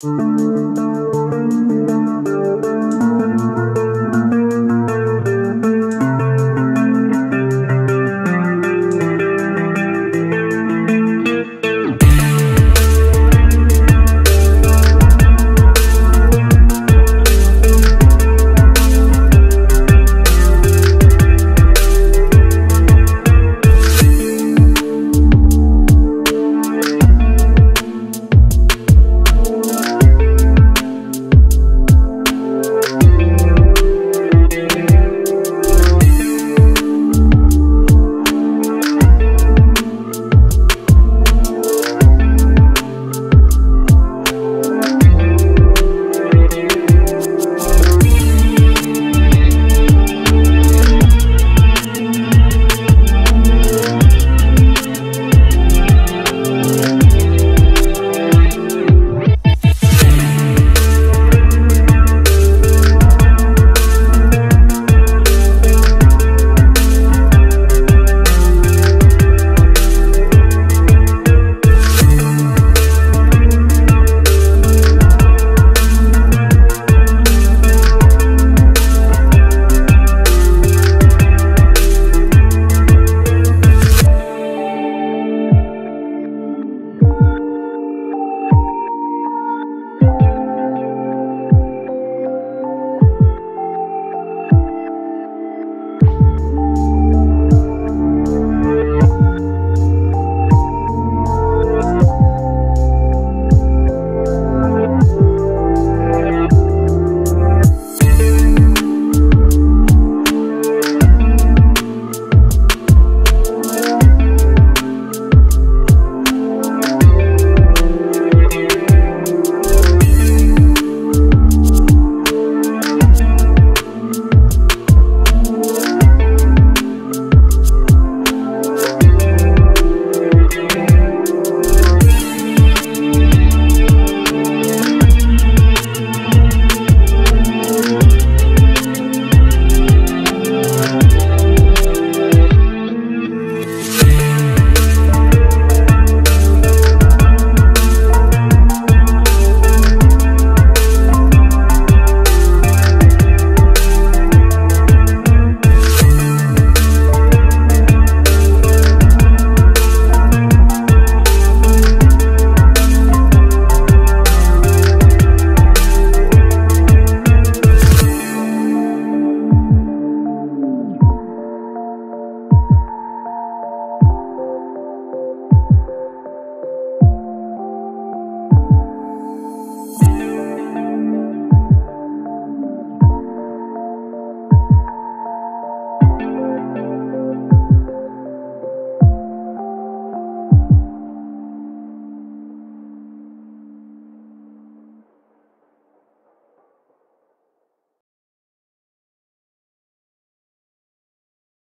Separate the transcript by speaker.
Speaker 1: Música